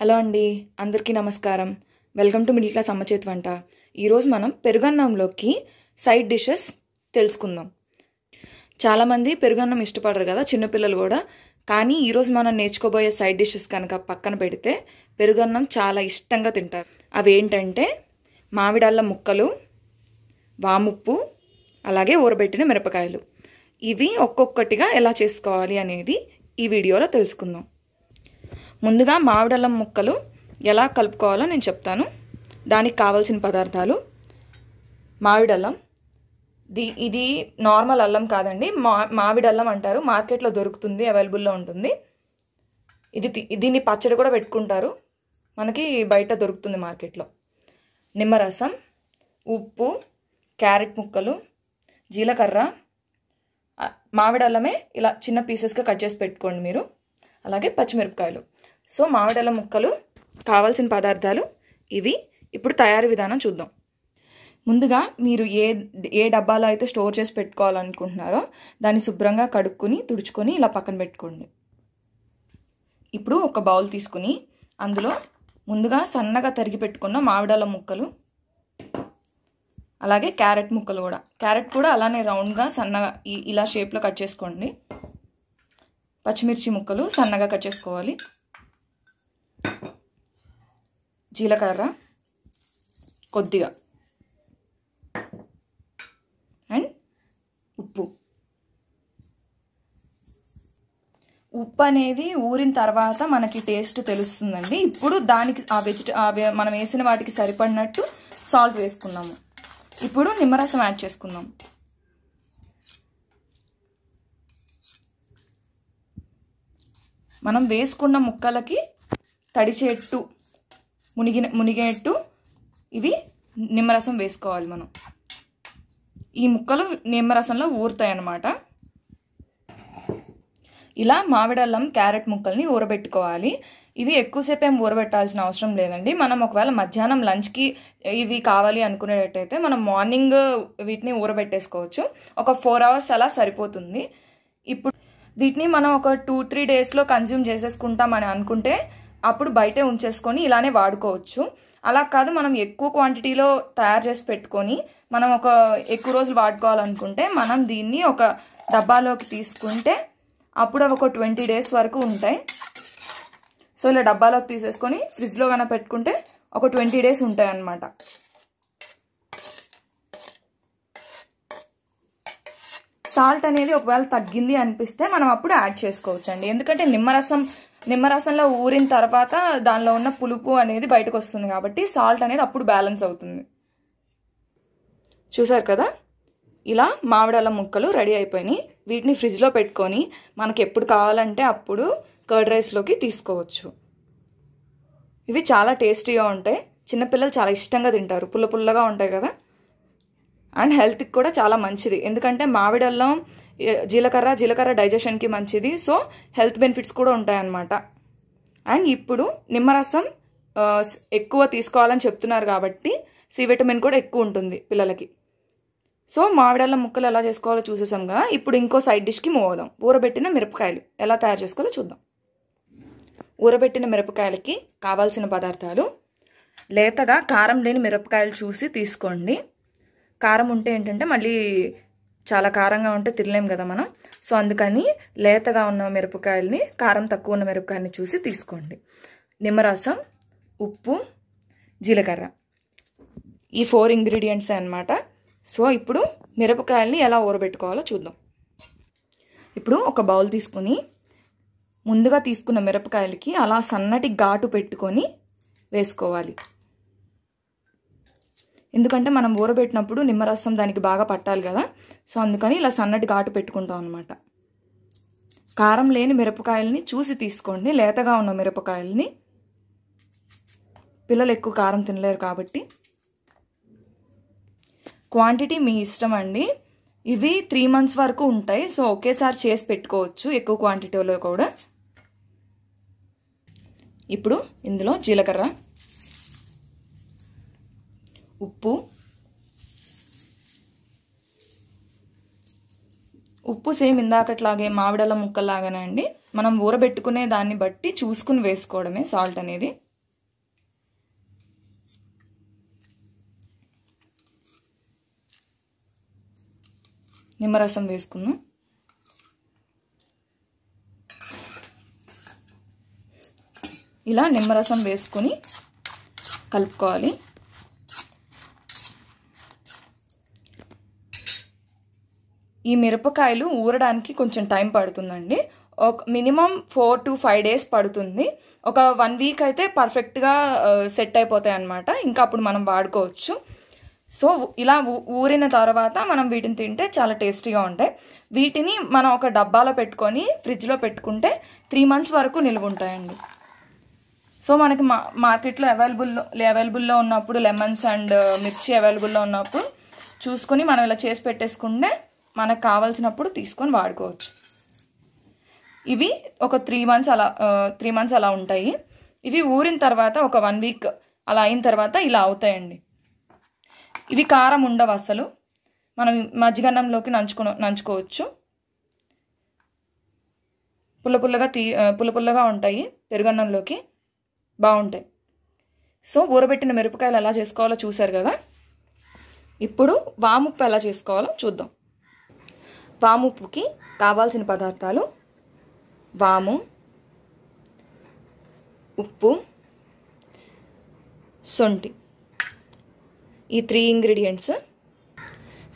Hello అండి అందరికీ నమస్కారం. వెల్కమ్ టు మిడిల్ క్లాస్ అమ్మచేతి వంట. ఈరోజు మనం పెరుగన్నంలోకి సైడ్ డిషెస్ తెలుసుకుందాం. చాలామంది పెరుగన్నం ఇష్టపడరు కదా చిన్నపిల్లలు కూడా. కానీ ఈరోజు మనం నేర్చుకోబోయే సైడ్ డిషెస్ కనుక పక్కన పెడితే పెరుగన్నం చాలా ఇష్టంగా తింటారు. అవి ఏంటంటే మామిడాళ్ళ ముక్కలు వాముప్పు అలాగే ఊరబెట్టిన మిరపకాయలు. ఇవి ఒక్కొక్కటిగా ఎలా చేసుకోవాలి అనేది ఈ వీడియోలో తెలుసుకుందాం. ముందుగా మామిడల్లం ముక్కలు ఎలా కలుపుకోవాలో నేను చెప్తాను. దానికి కావాల్సిన పదార్థాలు మామిడల్లం. ది ఇది నార్మల్ అల్లం కాదండి. మా మామిడల్లం అంటారు. మార్కెట్లో దొరుకుతుంది అవైలబుల్లో ఉంటుంది. ఇది దీన్ని పచ్చడి కూడా పెట్టుకుంటారు. మనకి బయట దొరుకుతుంది మార్కెట్లో. నిమ్మరసం ఉప్పు క్యారెట్ ముక్కలు జీలకర్ర. మామిడల్లమే ఇలా చిన్న పీసెస్గా కట్ చేసి పెట్టుకోండి మీరు. అలాగే పచ్చిమిరపకాయలు. సో మామిడల ముక్కలు కావాల్సిన పదార్థాలు ఇవి ఇప్పుడు తయారీ విధానం చూద్దాం. ముందుగా మీరు ఏ ఏ డబ్బాలో అయితే స్టోర్ చేసి పెట్టుకోవాలనుకుంటున్నారో దాన్ని శుభ్రంగా కడుక్కొని తుడుచుకొని ఇలా పక్కన పెట్టుకోండి. ఇప్పుడు ఒక బౌల్ తీసుకుని అందులో ముందుగా సన్నగా తరిగి పెట్టుకున్న మామిడాల ముక్కలు అలాగే క్యారెట్ ముక్కలు కూడా. క్యారెట్ కూడా అలానే రౌండ్గా సన్నగా ఇలా షేప్లో కట్ చేసుకోండి. పచ్చిమిర్చి ముక్కలు సన్నగా కట్ చేసుకోవాలి. జీలకర్ర కొద్దిగా. అండ్ ఉప్పు. ఉప్పు అనేది ఊరిన తర్వాత మనకి టేస్ట్ తెలుస్తుందండి. ఇప్పుడు దానికి ఆ వెజిట మనం వేసిన వాటికి సరిపడినట్టు సాల్ట్ వేసుకున్నాము. ఇప్పుడు నిమ్మరసం యాడ్ చేసుకుందాం. మనం వేసుకున్న ముక్కలకి తడిచేట్టు మునిగిన మునిగేట్టు ఇవి నిమ్మరసం వేసుకోవాలి మనం. ఈ ముక్కలు నిమ్మరసంలో ఊరుతాయి అన్నమాట ఇలా మామిడల్లం క్యారెట్ ముక్కల్ని ఊరబెట్టుకోవాలి. ఇవి ఎక్కువసేపు ఏం ఊరబెట్టాల్సిన అవసరం లేదండి. మనం ఒకవేళ మధ్యాహ్నం లంచ్కి ఇవి కావాలి అనుకునేటట్టయితే మనం మార్నింగ్ వీటిని ఊరబెట్టేసుకోవచ్చు. ఒక ఫోర్ అవర్స్ అలా సరిపోతుంది. ఇప్పుడు వీటిని మనం ఒక టూ త్రీ డేస్లో కన్జ్యూమ్ చేసేసుకుంటామని అనుకుంటే అప్పుడు బయటే ఉంచేసుకొని ఇలానే వాడుకోవచ్చు. అలా కాదు మనం ఎక్కువ క్వాంటిటీలో తయారు చేసి పెట్టుకొని మనం ఒక ఎక్కువ రోజులు వాడుకోవాలనుకుంటే మనం దీన్ని ఒక డబ్బాలోకి తీసుకుంటే అప్పుడు అవి ఒక ట్వంటీ డేస్ వరకు ఉంటాయి. సో ఇలా డబ్బాలోకి తీసేసుకొని ఫ్రిడ్జ్లో కన్నా పెట్టుకుంటే ఒక ట్వంటీ డేస్ ఉంటాయి అన్నమాట సాల్ట్ అనేది ఒకవేళ తగ్గింది అనిపిస్తే మనం అప్పుడు యాడ్ చేసుకోవచ్చండి. ఎందుకంటే నిమ్మరసం నిమ్మరసంలో ఊరిన తర్వాత దానిలో ఉన్న పులుపు అనేది బయటకు వస్తుంది కాబట్టి సాల్ట్ అనేది అప్పుడు బ్యాలెన్స్ అవుతుంది. చూసారు కదా? ఇలా మామిడాల ముక్కలు రెడీ అయిపోయినాయి. వీటిని ఫ్రిడ్జ్లో పెట్టుకొని మనకి ఎప్పుడు కావాలంటే అప్పుడు కర్డ్ రైస్లోకి తీసుకోవచ్చు. ఇవి చాలా టేస్టీగా ఉంటాయి. చిన్నపిల్లలు చాలా ఇష్టంగా తింటారు. పుల్ల పుల్లగా ఉంటాయి కదా? అండ్ హెల్త్కి కూడా చాలా మంచిది. ఎందుకంటే మామిడల్లం జీలకర్ర జీలకర్ర డైజెషన్కి మంచిది. సో హెల్త్ బెనిఫిట్స్ కూడా ఉంటాయన్నమాట. అండ్ ఇప్పుడు నిమ్మరసం ఎక్కువ తీసుకోవాలని చెప్తున్నారు కాబట్టి సి విటమిన్ కూడా ఎక్కువ ఉంటుంది పిల్లలకి. సో మామిడల్లం ముక్కలు ఎలా చేసుకోవాలో చూసేసాం కదా. ఇప్పుడు ఇంకో సైడ్ డిష్కి మూవ్ అవుదాం. ఊరబెట్టిన మిరపకాయలు. ఎలా తయారు చేసుకోవాలో చూద్దాం. ఊరబెట్టిన మిరపకాయలకి కావాల్సిన పదార్థాలు. లేతగా కారం లేని మిరపకాయలు చూసి తీసుకోండి. కారం ఉంటే ఏంటంటే మళ్ళీ చాలా కారంగా ఉంటే తినలేం కదా మనం. సో అందుకని లేతగా ఉన్న మిరపకాయలని కారం తక్కువ ఉన్న మిరపకాయలని చూసి తీసుకోండి. నిమ్మరసం ఉప్పు జీలకర్ర. ఈ ఫోర్ ఇంగ్రీడియంట్స్ అనమాట సో ఇప్పుడు మిరపకాయలని ఎలా ఊరబెట్టుకోవాలో చూద్దాం. ఇప్పుడు ఒక బౌల్ తీసుకుని ముందుగా తీసుకున్న మిరపకాయలకి అలా సన్నటి ఘాటు పెట్టుకొని వేసుకోవాలి. ఎందుకంటే మనం ఊరబెట్టినప్పుడు నిమ్మరసం దానికి బాగా పట్టాలి కదా. సో అందుకని ఇలా సన్నటి ఘాటు పెట్టుకుంటాం అనమాట కారం లేని మిరపకాయలని చూసి తీసుకోండి. లేతగా ఉన్న మిరపకాయలని. పిల్లలు ఎక్కువ కారం తినలేరు కాబట్టి. క్వాంటిటీ మీ ఇష్టం అండి. ఇవి త్రీ మంత్స్ వరకు ఉంటాయి. సో ఒకేసారి చేసి పెట్టుకోవచ్చు. ఎక్కువ క్వాంటిటీలో కూడా. ఇప్పుడు ఇందులో జీలకర్ర. ఉప్పు. ఉప్పు సేమ్ ఇందాకట్లాగే మామిడల ముక్కలాగానే అండి. మనం ఊరబెట్టుకునే దాన్ని బట్టి చూసుకుని వేసుకోవడమే సాల్ట్ అనేది. నిమ్మరసం వేసుకుందాం. ఇలా నిమ్మరసం వేసుకుని కలుపుకోవాలి. ఈ మిరపకాయలు ఊరడానికి కొంచెం టైం పడుతుందండి. ఒక minimum four to five days పడుతుంది. ఒక వన్ వీక్ అయితే పర్ఫెక్ట్గా సెట్ అయిపోతాయి అన్నమాట. ఇంకా అప్పుడు మనం వాడుకోవచ్చు. సో ఇలా ఊరిన తర్వాత మనం వీటిని తింటే చాలా టేస్టీగా ఉంటాయి. వీటిని మనం ఒక డబ్బాలో పెట్టుకొని ఫ్రిడ్జ్లో పెట్టుకుంటే త్రీ మంత్స్ వరకు నిల్వ ఉంటాయండి. సో మనకి మా మార్కెట్లో అవైలబుల్లో అవైలబుల్లో ఉన్నప్పుడు లెమన్స్ అండ్ మిర్చి అవైలబుల్లో ఉన్నప్పుడు చూసుకొని మనం ఇలా చేసి పెట్టేసుకుంటే మనకు కావాల్సినప్పుడు తీసుకొని వాడుకోవచ్చు. ఇవి ఒక త్రీ మంత్స్ అలా త్రీ మంత్స్ అలా ఉంటాయి. ఇవి ఊరిన తర్వాత ఒక వన్ వీక్ అలా అయిన తర్వాత ఇలా అవుతాయండి. ఇవి కారం ఉండవు అసలు. మనం మజ్జిగన్నంలోకి నంచుకో నంచుకోవచ్చు. పుల్ల పుల్లగా తీ పుల్ల పుల్లగా ఉంటాయి పెరుగన్నంలోకి. బాగుంటాయి. సో ఊరబెట్టిన మిరపకాయలు ఎలా చేసుకోవాలో చూసారు కదా? ఇప్పుడు వాముప్పు ఎలా చేసుకోవాలో చూద్దాం. వాముప్పుకి కావాల్సిన పదార్థాలు వాము ఉప్పు సొంటి. ఈ త్రీ ఇంగ్రీడియంట్స్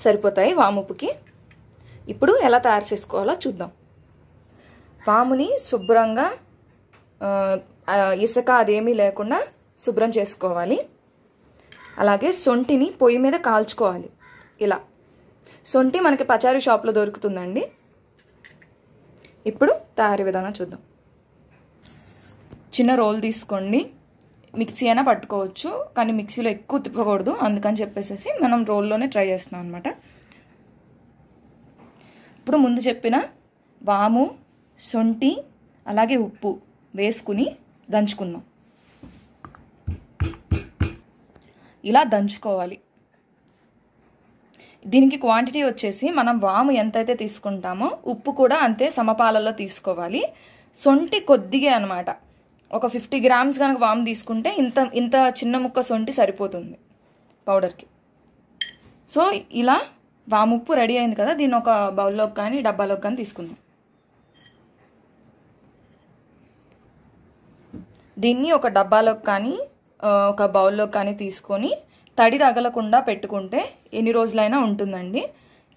సరిపోతాయి వాముప్పుకి ఇప్పుడు ఎలా తయారు చేసుకోవాలో చూద్దాం. వాముని శుభ్రంగా ఇసుక అదేమీ లేకుండా శుభ్రం చేసుకోవాలి. అలాగే సొంటిని పొయ్యి మీద కాల్చుకోవాలి. ఇలా. సొంటి మనకి పచారీ షాప్లో దొరుకుతుందండి. ఇప్పుడు తయారీ విధానం చూద్దాం. చిన్న రోల్ తీసుకోండి. మిక్సీ అయినా పట్టుకోవచ్చు కానీ మిక్సీలో ఎక్కువ తిప్పకూడదు. అందుకని చెప్పేసి మనం రోల్లోనే ట్రై చేస్తున్నాం అనమాట ఇప్పుడు ముందు చెప్పిన వాము సొంటి అలాగే ఉప్పు వేసుకుని దంచుకుందాం. ఇలా దంచుకోవాలి. దీనికి క్వాంటిటీ వచ్చేసి మనం వాము ఎంతైతే తీసుకుంటామో ఉప్పు కూడా అంతే సమపాలలో తీసుకోవాలి. సొంటి కొద్దిగా అనమాట ఒక ఫిఫ్టీ గ్రామ్స్ కనుక వాము తీసుకుంటే ఇంత ఇంత చిన్న ముక్క సొంటి సరిపోతుంది పౌడర్కి. సో ఇలా వాముప్పు రెడీ అయింది కదా దీన్ని ఒక బౌల్లోకి కానీ డబ్బాలోకి కానీ తీసుకుందాం. దీన్ని ఒక డబ్బాలోకి కానీ ఒక బౌల్లోకి కానీ తీసుకొని తడి తగలకుండా పెట్టుకుంటే ఎన్ని రోజులైనా ఉంటుందండి.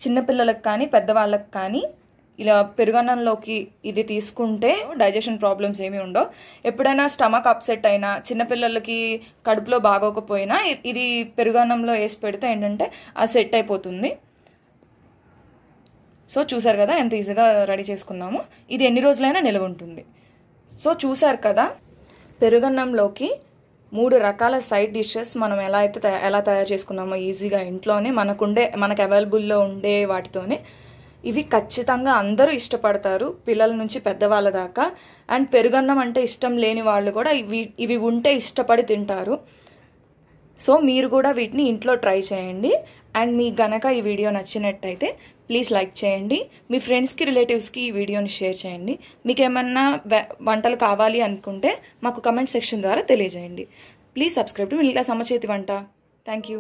చిన్నపిల్లలకు కానీ పెద్దవాళ్ళకి కానీ ఇలా పెరుగన్నంలోకి ఇది తీసుకుంటే డైజెషన్ ప్రాబ్లమ్స్ ఏమీ ఉండవు. ఎప్పుడైనా స్టమక్ అప్సెట్ అయినా చిన్నపిల్లలకి కడుపులో బాగోకపోయినా ఇది పెరుగన్నంలో వేసి పెడితే ఏంటంటే అది సెట్ అయిపోతుంది. సో చూసారు కదా ఎంత ఈజీగా రెడీ చేసుకున్నాము. ఇది ఎన్ని రోజులైనా నిలవ ఉంటుంది. సో చూసారు కదా పెరుగన్నంలోకి మూడు రకాల సైడ్ డిషెస్ మనం ఎలా అయితే ఎలా తయారు చేసుకున్నామో ఈజీగా ఇంట్లోనే మనకుండే మనకు అవైలబుల్లో ఉండే వాటితోనే ఇవి ఖచ్చితంగా అందరూ ఇష్టపడతారు పిల్లల నుంచి పెద్దవాళ్ళ దాకా. అండ్ పెరుగన్నం అంటే ఇష్టం లేని వాళ్ళు కూడా ఇవి ఇవి ఉంటే ఇష్టపడి తింటారు. సో మీరు కూడా వీటిని ఇంట్లో ట్రై చేయండి. అండ్ మీకు గనక ఈ వీడియో నచ్చినట్టయితే ప్లీజ్ లైక్ చేయండి. మీ ఫ్రెండ్స్కి రిలేటివ్స్కి ఈ వీడియోని షేర్ చేయండి. మీకు ఏమన్నా వంటలు కావాలి అనుకుంటే మాకు కమెంట్ సెక్షన్ ద్వారా తెలియజేయండి. ప్లీజ్ సబ్స్క్రైబ్ టు మిల్లా సమచేతి వంట. Thank you